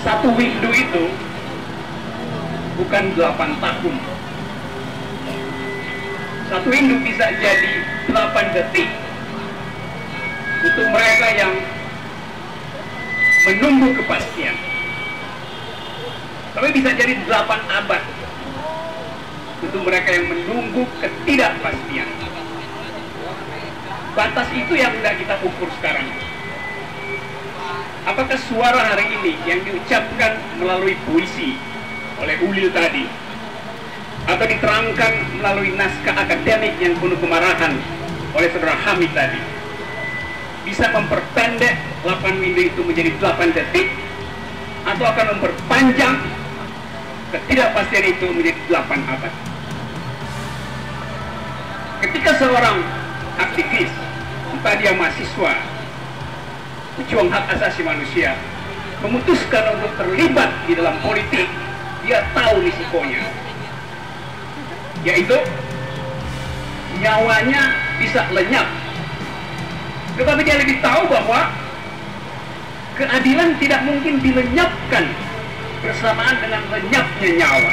satu window itu bukan 8 tahun. Satu window bisa jadi 8 detik untuk mereka yang menunggu kepastian. Tapi bisa jadi 8 abad untuk mereka yang menunggu ketidakpastian. Batas itu yang sudah kita ukur sekarang. Apakah suara hari ini yang diucapkan melalui puisi oleh Ulil tadi atau diterangkan melalui naskah akademik yang penuh kemarahan oleh saudara Hamid tadi? Bisa memperpendek 8 window itu menjadi 8 detik atau akan memperpanjang ketidakpastian itu menjadi 8 abad? Ketika seorang aktivis entah dia mahasiswa pejuang hak asasi manusia memutuskan untuk terlibat di dalam politik dia tahu risikonya. Yaitu nyawanya bisa lenyap. Tetapi dia lebih tahu bahwa keadilan tidak mungkin dilenyapkan bersamaan dengan lenyapnya nyawa.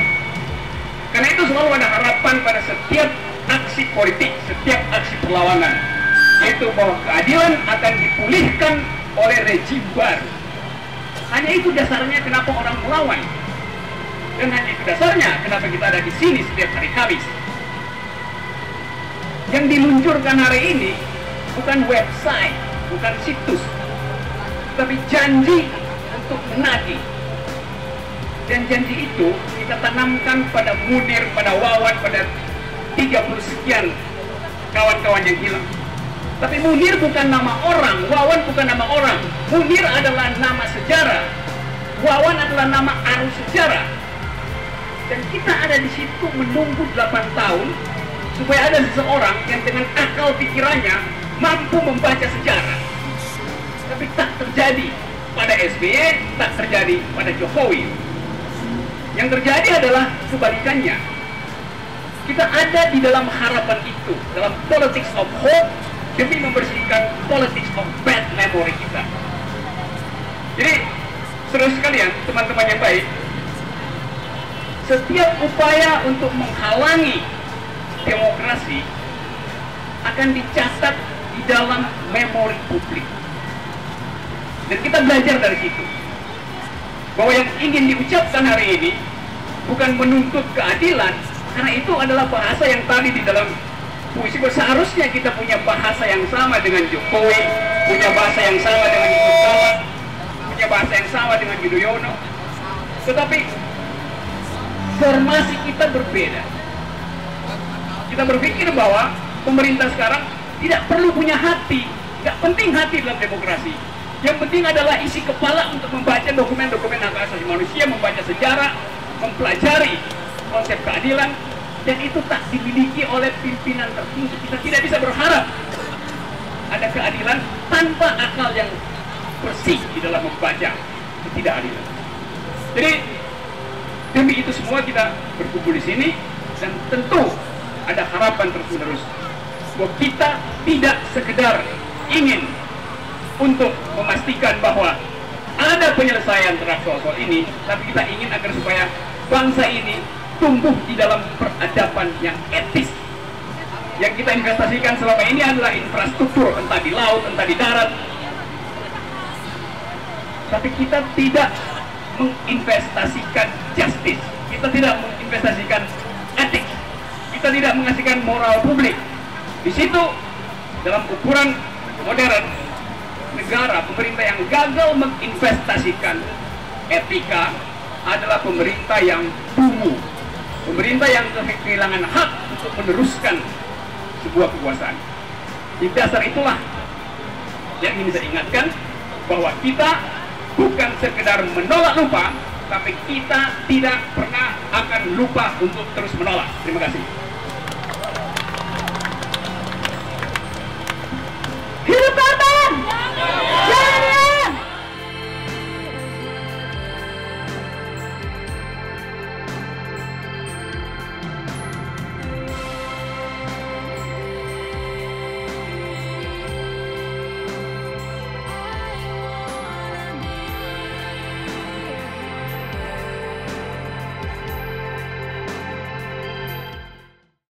Karena itu selalu ada harapan pada setiap aksi politik, setiap aksi perlawanan. Yaitu bahwa keadilan akan dipulihkan oleh rejim baru. Hanya itu dasarnya kenapa orang melawan. Dan hanya itu dasarnya kenapa kita ada di sini setiap hari Kamis. Yang diluncurkan hari ini bukan website bukan situs tapi janji untuk menagih. Dan janji itu kita tanamkan pada Munir, pada Wawan, pada 30 sekian kawan-kawan yang hilang. Tapi Munir bukan nama orang, Wawan bukan nama orang. Munir adalah nama sejarah. Wawan adalah nama arus sejarah. Dan kita ada di situ menunggu 8 tahun supaya ada seseorang yang dengan akal pikirannya mampu membaca sejarah. Tapi tak terjadi pada SBY, tak terjadi pada Jokowi. Yang terjadi adalah kebalikannya. Kita ada di dalam harapan itu, dalam politics of hope demi membersihkan politics of bad memory kita. Jadi, saudara sekalian, teman-teman yang baik, setiap upaya untuk menghalangi demokrasi akan dicatat di dalam memori publik. Dan kita belajar dari situ bahwa yang ingin diucapkan hari ini bukan menuntut keadilan karena itu adalah bahasa yang tadi di dalam seharusnya kita punya bahasa yang sama dengan Jokowi punya bahasa yang sama dengan Yusuf punya bahasa yang sama dengan Yudhoyono tetapi formasi kita berbeda. Kita berpikir bahwa pemerintah sekarang tidak perlu punya hati tidak penting hati dalam demokrasi. Yang penting adalah isi kepala untuk membaca dokumen-dokumen hak asasi manusia, membaca sejarah, mempelajari konsep keadilan, dan itu tak dimiliki oleh pimpinan tertinggi. Kita tidak bisa berharap ada keadilan tanpa akal yang bersih di dalam membaca ketidakadilan. Jadi demi itu semua kita berkumpul di sini dan tentu ada harapan terus-menerus bahwa kita tidak sekedar ingin untuk memastikan bahwa ada penyelesaian terhadap soal-soal ini, tapi kita ingin agar supaya bangsa ini tumbuh di dalam peradaban yang etis. Yang kita investasikan selama ini adalah infrastruktur, entah di laut, entah di darat. Tapi kita tidak menginvestasikan justice. Kita tidak menginvestasikan etik. Kita tidak mengasihkan moral publik. Di situ, dalam ukuran modern, negara, pemerintah yang gagal menginvestasikan etika adalah pemerintah yang kumuh. Pemerintah yang kehilangan hak untuk meneruskan sebuah kekuasaan. Di dasar itulah yang ingin saya ingatkan bahwa kita bukan sekedar menolak lupa, tapi kita tidak pernah akan lupa untuk terus menolak. Terima kasih.